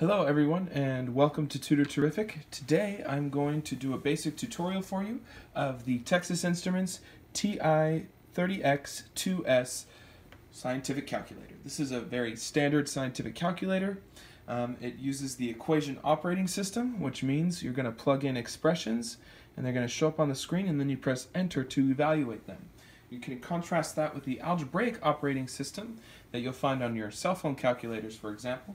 Hello everyone and welcome to Tutor Terrific. Today I'm going to do a basic tutorial for you of the Texas Instruments TI-30X2S scientific calculator. This is a very standard scientific calculator. Um, it uses the equation operating system, which means you're going to plug in expressions and they're going to show up on the screen and then you press enter to evaluate them. You can contrast that with the algebraic operating system that you'll find on your cell phone calculators, for example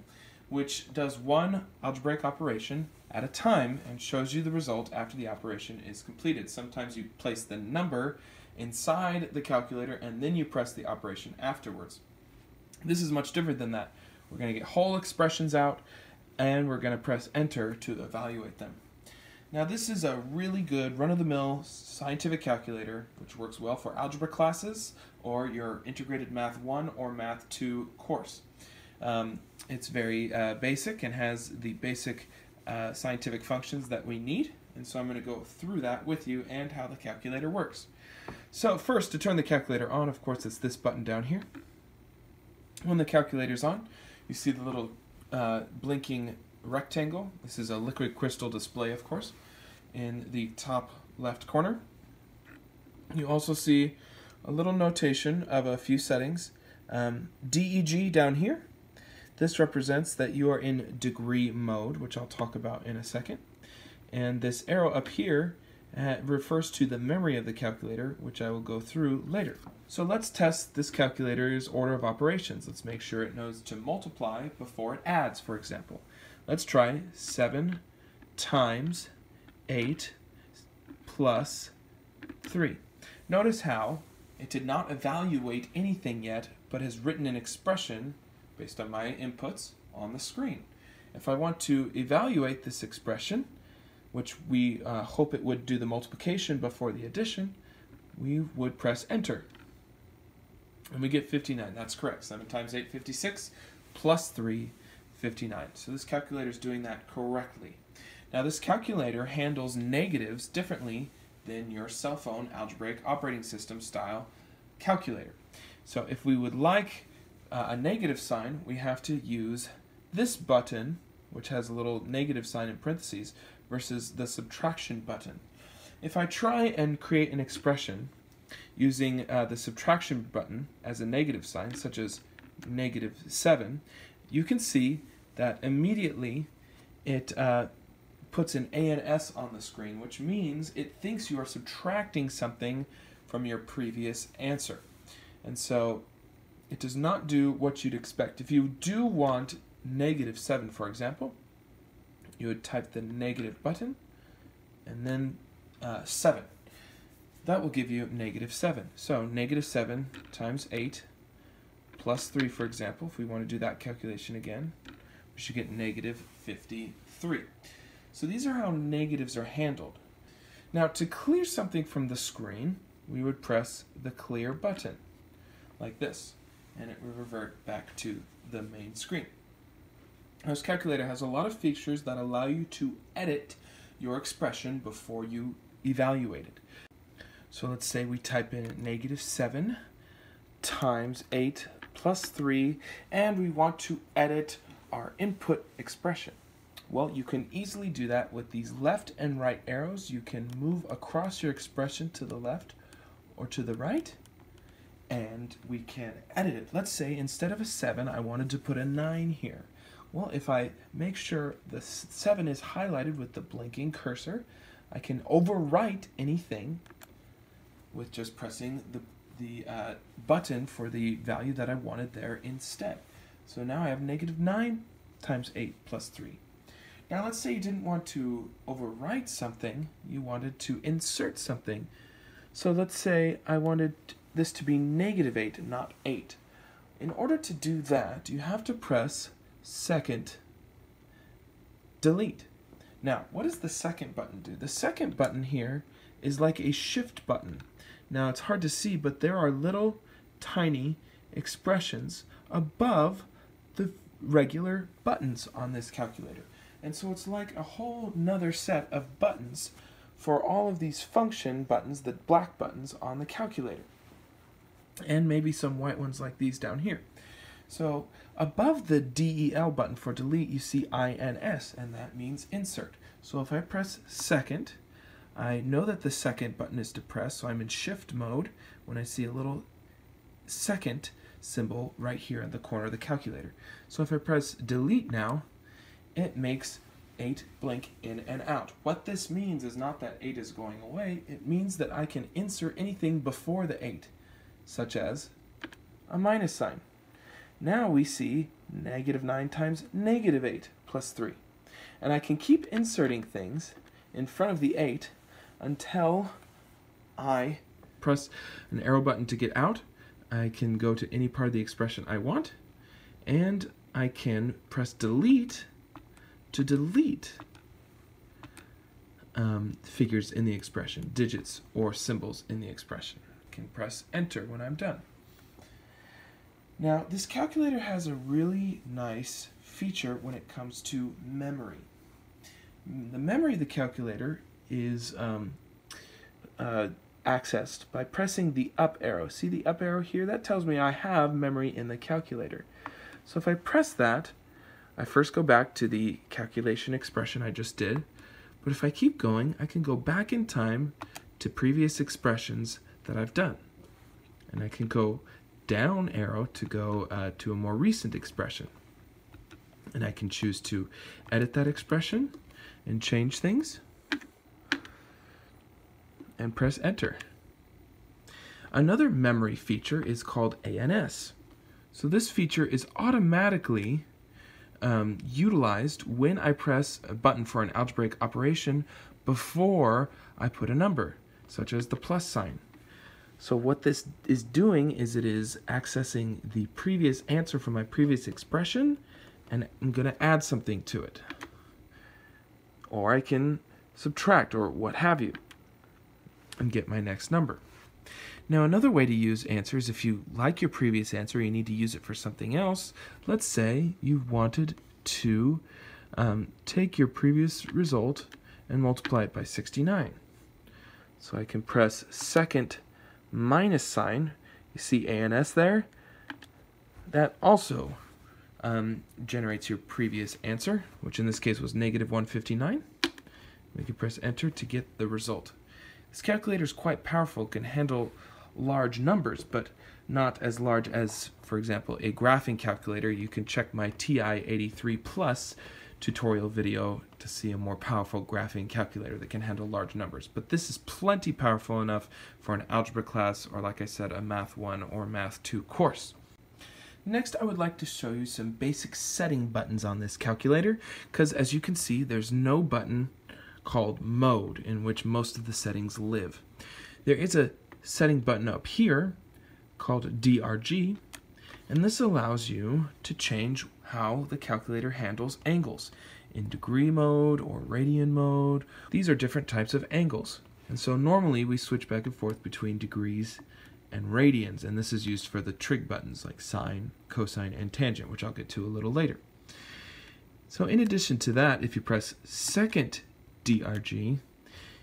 which does one algebraic operation at a time and shows you the result after the operation is completed. Sometimes you place the number inside the calculator and then you press the operation afterwards. This is much different than that. We're going to get whole expressions out and we're going to press enter to evaluate them. Now this is a really good run-of-the-mill scientific calculator which works well for algebra classes or your integrated math 1 or math 2 course. Um, it's very uh, basic and has the basic uh, scientific functions that we need. And so I'm going to go through that with you and how the calculator works. So first, to turn the calculator on, of course, it's this button down here. When the calculator's on, you see the little uh, blinking rectangle. This is a liquid crystal display, of course, in the top left corner. You also see a little notation of a few settings. Um, DEG down here this represents that you are in degree mode, which I'll talk about in a second. And this arrow up here uh, refers to the memory of the calculator, which I will go through later. So let's test this calculator's order of operations. Let's make sure it knows to multiply before it adds, for example. Let's try 7 times 8 plus 3. Notice how it did not evaluate anything yet, but has written an expression based on my inputs on the screen. If I want to evaluate this expression, which we uh, hope it would do the multiplication before the addition, we would press enter. And we get 59. That's correct. 7 times 8, 56, plus 3, 59. So this calculator is doing that correctly. Now this calculator handles negatives differently than your cell phone algebraic operating system style calculator. So if we would like uh, a negative sign, we have to use this button, which has a little negative sign in parentheses, versus the subtraction button. If I try and create an expression using uh, the subtraction button as a negative sign, such as negative 7, you can see that immediately it uh, puts an A and S on the screen, which means it thinks you are subtracting something from your previous answer. And so it does not do what you'd expect. If you do want negative 7, for example, you would type the negative button and then uh, 7. That will give you negative 7. So negative 7 times 8 plus 3, for example, if we want to do that calculation again, we should get negative 53. So these are how negatives are handled. Now to clear something from the screen, we would press the clear button, like this and it will revert back to the main screen. This calculator has a lot of features that allow you to edit your expression before you evaluate it. So let's say we type in negative 7 times 8 plus 3, and we want to edit our input expression. Well, you can easily do that with these left and right arrows. You can move across your expression to the left or to the right, and we can edit it. Let's say instead of a 7, I wanted to put a 9 here. Well, if I make sure the 7 is highlighted with the blinking cursor, I can overwrite anything with just pressing the, the uh, button for the value that I wanted there instead. So now I have negative 9 times 8 plus 3. Now let's say you didn't want to overwrite something, you wanted to insert something. So let's say I wanted this to be negative 8, not 8. In order to do that, you have to press second delete. Now, what does the second button do? The second button here is like a shift button. Now, it's hard to see, but there are little tiny expressions above the regular buttons on this calculator. And so it's like a whole nother set of buttons for all of these function buttons, the black buttons on the calculator and maybe some white ones like these down here. So above the DEL button for delete, you see INS, and that means insert. So if I press second, I know that the second button is depressed, so I'm in shift mode when I see a little second symbol right here in the corner of the calculator. So if I press delete now, it makes 8 blink in and out. What this means is not that 8 is going away, it means that I can insert anything before the 8, such as a minus sign. Now we see negative 9 times negative 8 plus 3. And I can keep inserting things in front of the 8 until I press an arrow button to get out. I can go to any part of the expression I want, and I can press delete to delete um, figures in the expression, digits or symbols in the expression. Can press enter when I'm done. Now, this calculator has a really nice feature when it comes to memory. The memory of the calculator is um, uh, accessed by pressing the up arrow. See the up arrow here? That tells me I have memory in the calculator. So if I press that, I first go back to the calculation expression I just did. But if I keep going, I can go back in time to previous expressions that I've done. And I can go down arrow to go uh, to a more recent expression. And I can choose to edit that expression and change things and press enter. Another memory feature is called ANS. So this feature is automatically um, utilized when I press a button for an algebraic operation before I put a number, such as the plus sign. So what this is doing is it is accessing the previous answer from my previous expression and I'm going to add something to it. Or I can subtract or what have you and get my next number. Now another way to use answers, if you like your previous answer, you need to use it for something else. Let's say you wanted to um, take your previous result and multiply it by 69. So I can press second minus sign, you see ANS there, that also um, generates your previous answer, which in this case was negative 159. We can press enter to get the result. This calculator is quite powerful, can handle large numbers, but not as large as, for example, a graphing calculator. You can check my TI-83 Plus tutorial video to see a more powerful graphing calculator that can handle large numbers. But this is plenty powerful enough for an algebra class or like I said a math 1 or math 2 course. Next I would like to show you some basic setting buttons on this calculator because as you can see there's no button called mode in which most of the settings live. There is a setting button up here called DRG and this allows you to change how the calculator handles angles in degree mode or radian mode. These are different types of angles. And so normally we switch back and forth between degrees and radians, and this is used for the trig buttons like sine, cosine, and tangent, which I'll get to a little later. So in addition to that, if you press second DRG,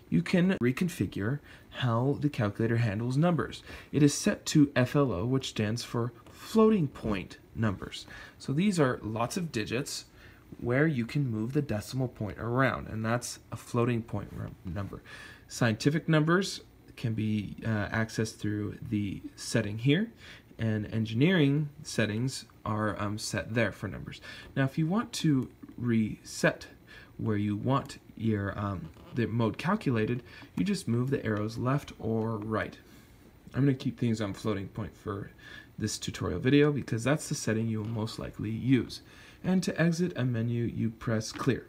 you can reconfigure how the calculator handles numbers. It is set to FLO, which stands for floating point numbers. So these are lots of digits where you can move the decimal point around, and that's a floating point number. Scientific numbers can be uh, accessed through the setting here, and engineering settings are um, set there for numbers. Now, if you want to reset where you want your um, the mode calculated, you just move the arrows left or right. I'm going to keep things on floating point for this tutorial video because that's the setting you will most likely use. And to exit a menu, you press clear.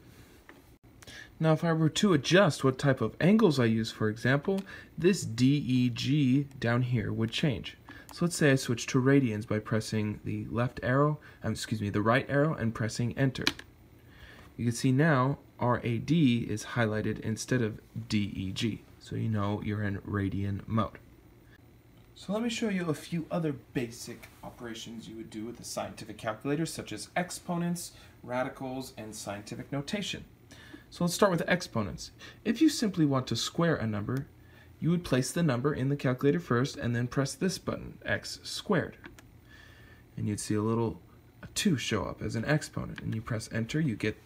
Now if I were to adjust what type of angles I use, for example, this DEG down here would change. So let's say I switch to radians by pressing the left arrow, um, excuse me, the right arrow and pressing enter. You can see now RAD is highlighted instead of DEG, so you know you're in radian mode. So let me show you a few other basic operations you would do with a scientific calculator, such as exponents, radicals, and scientific notation. So let's start with exponents. If you simply want to square a number, you would place the number in the calculator first and then press this button, x squared. And you'd see a little 2 show up as an exponent, and you press enter, you get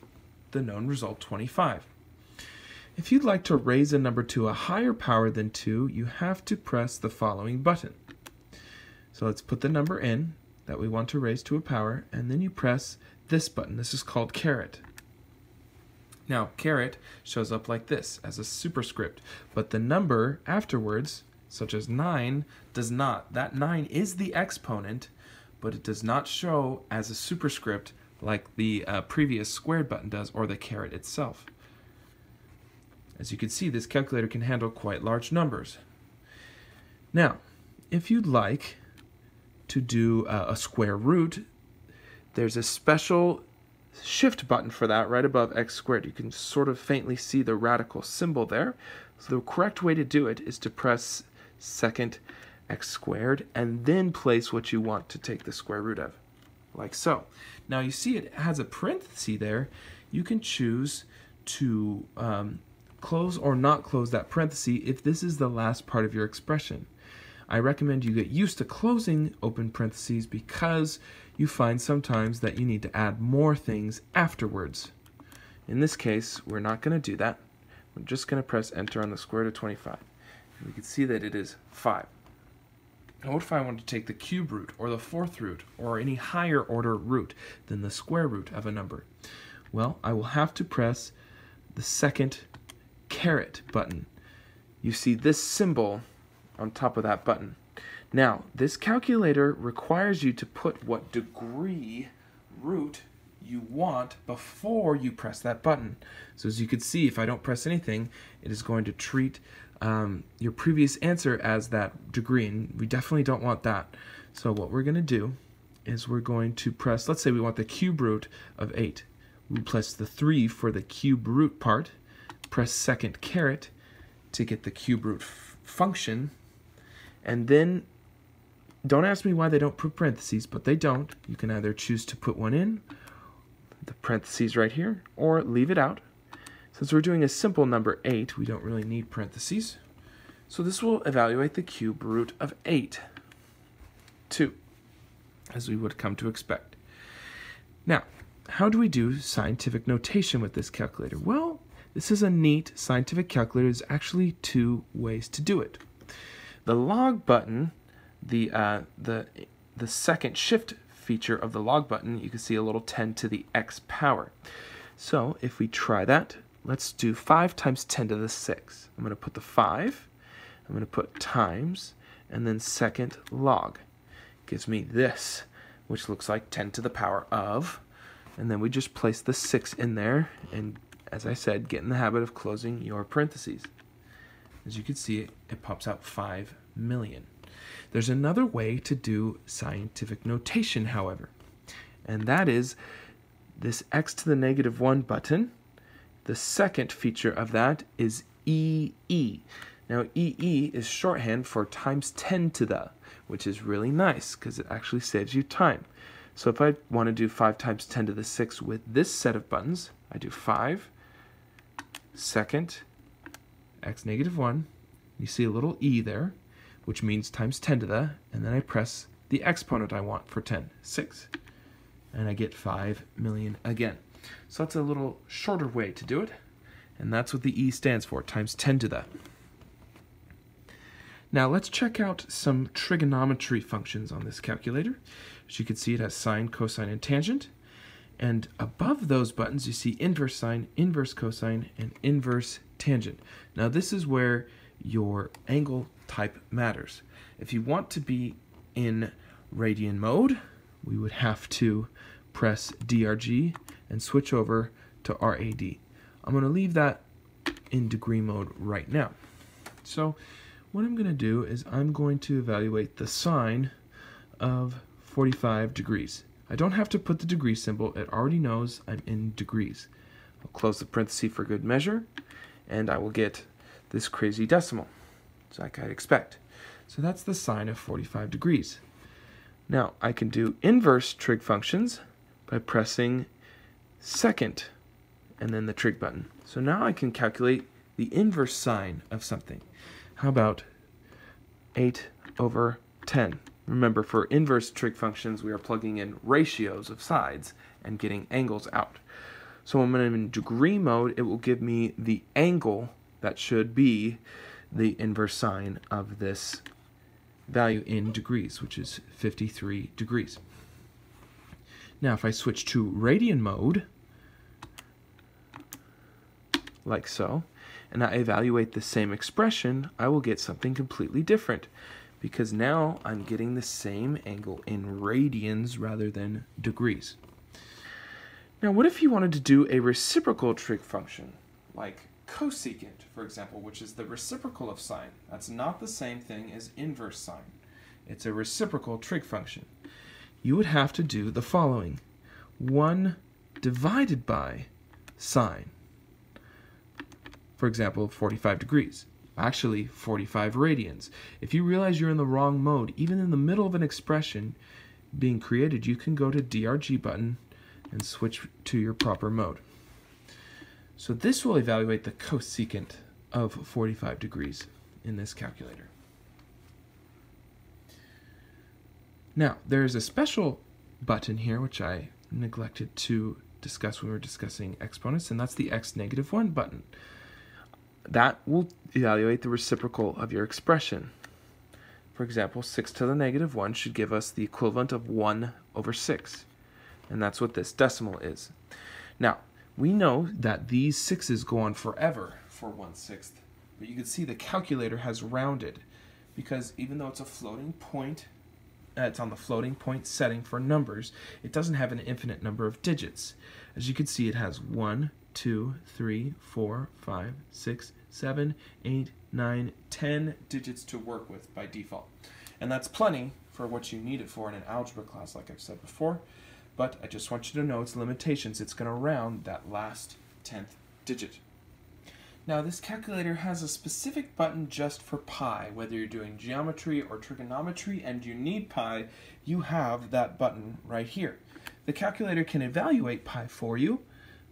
the known result 25. If you'd like to raise a number to a higher power than 2, you have to press the following button. So let's put the number in that we want to raise to a power, and then you press this button. This is called caret. Now, caret shows up like this as a superscript, but the number afterwards, such as 9, does not. That 9 is the exponent, but it does not show as a superscript like the uh, previous squared button does or the caret itself. As you can see, this calculator can handle quite large numbers. Now, if you'd like to do uh, a square root, there's a special shift button for that right above x squared. You can sort of faintly see the radical symbol there. So the correct way to do it is to press second x squared and then place what you want to take the square root of, like so. Now you see it has a parenthesis there. You can choose to um, close or not close that parenthesis if this is the last part of your expression. I recommend you get used to closing open parentheses because you find sometimes that you need to add more things afterwards. In this case, we're not going to do that. We're just going to press enter on the square root of 25. And we can see that it is 5. Now what if I want to take the cube root or the fourth root or any higher order root than the square root of a number? Well, I will have to press the second caret button. You see this symbol on top of that button. Now, this calculator requires you to put what degree root you want before you press that button. So as you can see, if I don't press anything, it is going to treat um, your previous answer as that degree, and we definitely don't want that. So what we're going to do is we're going to press, let's say we want the cube root of 8. We press the 3 for the cube root part, press second caret to get the cube root function, and then don't ask me why they don't put parentheses, but they don't. You can either choose to put one in, the parentheses right here, or leave it out. Since we're doing a simple number 8, we don't really need parentheses. So this will evaluate the cube root of 8, 2, as we would come to expect. Now, how do we do scientific notation with this calculator? Well, this is a neat scientific calculator. There's actually two ways to do it. The log button the uh, the the second shift feature of the log button, you can see a little 10 to the x power. So if we try that, let's do 5 times 10 to the 6. I'm going to put the 5, I'm going to put times, and then second log. Gives me this, which looks like 10 to the power of, and then we just place the 6 in there, and as I said, get in the habit of closing your parentheses. As you can see, it, pops out 5 million. There's another way to do scientific notation, however, and that is this x to the negative 1 button. The second feature of that is EE. Now, EE is shorthand for times 10 to the, which is really nice because it actually saves you time. So if I want to do 5 times 10 to the 6 with this set of buttons, I do 5, second, x negative 1. You see a little e there which means times 10 to the, and then I press the exponent I want for 10, 6. And I get 5 million again. So that's a little shorter way to do it, and that's what the E stands for, times 10 to the. Now let's check out some trigonometry functions on this calculator. As you can see, it has sine, cosine, and tangent. And above those buttons, you see inverse sine, inverse cosine, and inverse tangent. Now this is where your angle type matters. If you want to be in radian mode, we would have to press DRG and switch over to RAD. I'm going to leave that in degree mode right now. So what I'm going to do is I'm going to evaluate the sine of 45 degrees. I don't have to put the degree symbol, it already knows I'm in degrees. I'll close the parenthesis for good measure, and I will get this crazy decimal, like I'd expect. So that's the sine of 45 degrees. Now, I can do inverse trig functions by pressing second and then the trig button. So now I can calculate the inverse sine of something. How about 8 over 10? Remember, for inverse trig functions, we are plugging in ratios of sides and getting angles out. So when I'm in degree mode, it will give me the angle that should be the inverse sine of this value in degrees, which is 53 degrees. Now, if I switch to radian mode, like so, and I evaluate the same expression, I will get something completely different because now I'm getting the same angle in radians rather than degrees. Now, what if you wanted to do a reciprocal trig function, like cosecant, for example, which is the reciprocal of sine? That's not the same thing as inverse sine. It's a reciprocal trig function. You would have to do the following. 1 divided by sine. For example, 45 degrees. Actually, 45 radians. If you realize you're in the wrong mode, even in the middle of an expression being created, you can go to DRG button and switch to your proper mode. So this will evaluate the cosecant of 45 degrees in this calculator. Now, there is a special button here, which I neglected to discuss when we were discussing exponents, and that's the x negative 1 button. That will evaluate the reciprocal of your expression. For example, 6 to the negative 1 should give us the equivalent of 1 over 6 and that's what this decimal is. Now, we know that these sixes go on forever for one sixth, but you can see the calculator has rounded because even though it's a floating point, uh, it's on the floating point setting for numbers, it doesn't have an infinite number of digits. As you can see, it has 1, 2, 3, 4, 5, 6, 7, 8, 9, 10 digits to work with by default. And that's plenty for what you need it for in an algebra class, like I've said before but I just want you to know its limitations. It's going to round that last tenth digit. Now this calculator has a specific button just for pi. Whether you're doing geometry or trigonometry and you need pi, you have that button right here. The calculator can evaluate pi for you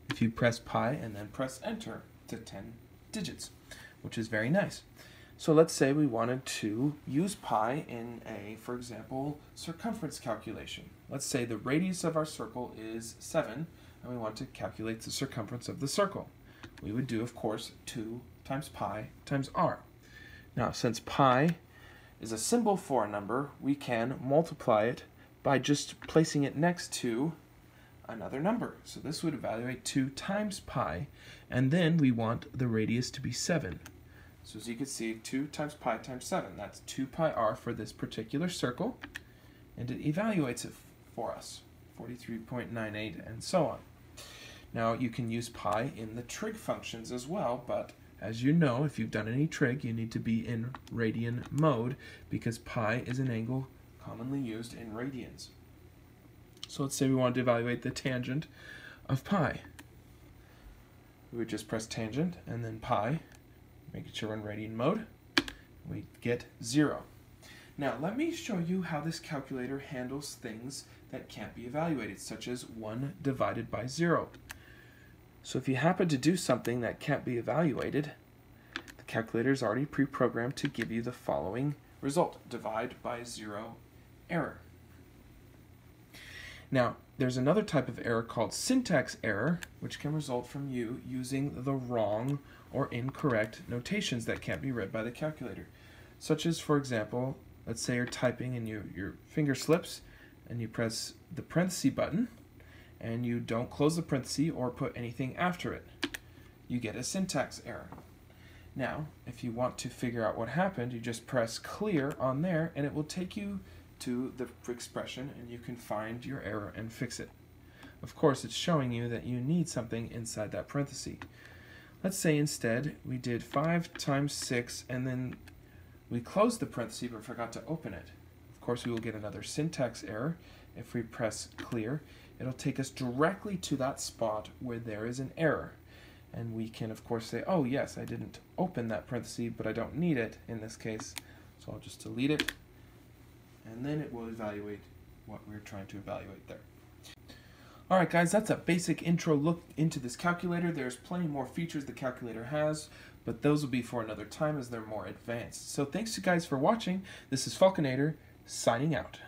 if you press pi and then press enter to 10 digits, which is very nice. So let's say we wanted to use pi in a, for example, circumference calculation. Let's say the radius of our circle is 7, and we want to calculate the circumference of the circle. We would do, of course, 2 times pi times r. Now, since pi is a symbol for a number, we can multiply it by just placing it next to another number. So this would evaluate 2 times pi, and then we want the radius to be 7. So as you can see, 2 times pi times 7. That's 2 pi r for this particular circle. And it evaluates it for us, 43.98 and so on. Now you can use pi in the trig functions as well, but as you know, if you've done any trig, you need to be in radian mode because pi is an angle commonly used in radians. So let's say we wanted to evaluate the tangent of pi. We would just press tangent and then pi making sure we're in radian mode. We get zero. Now let me show you how this calculator handles things that can't be evaluated, such as 1 divided by 0. So if you happen to do something that can't be evaluated, the calculator is already pre-programmed to give you the following result, divide by 0 error. Now, there's another type of error called syntax error, which can result from you using the wrong or incorrect notations that can't be read by the calculator. Such as, for example, let's say you're typing and you, your finger slips and you press the parenthesis button and you don't close the parenthesis or put anything after it. You get a syntax error. Now, if you want to figure out what happened, you just press clear on there and it will take you to the expression and you can find your error and fix it. Of course, it's showing you that you need something inside that parenthesis. Let's say instead we did 5 times 6 and then we closed the parenthesis but forgot to open it. Of course we will get another syntax error. If we press clear, it'll take us directly to that spot where there is an error. And we can of course say, oh yes, I didn't open that parenthesis, but I don't need it in this case. So I'll just delete it. And then it will evaluate what we're trying to evaluate there. Alright guys, that's a basic intro look into this calculator. There's plenty more features the calculator has, but those will be for another time as they're more advanced. So thanks you guys for watching. This is Falconator, signing out.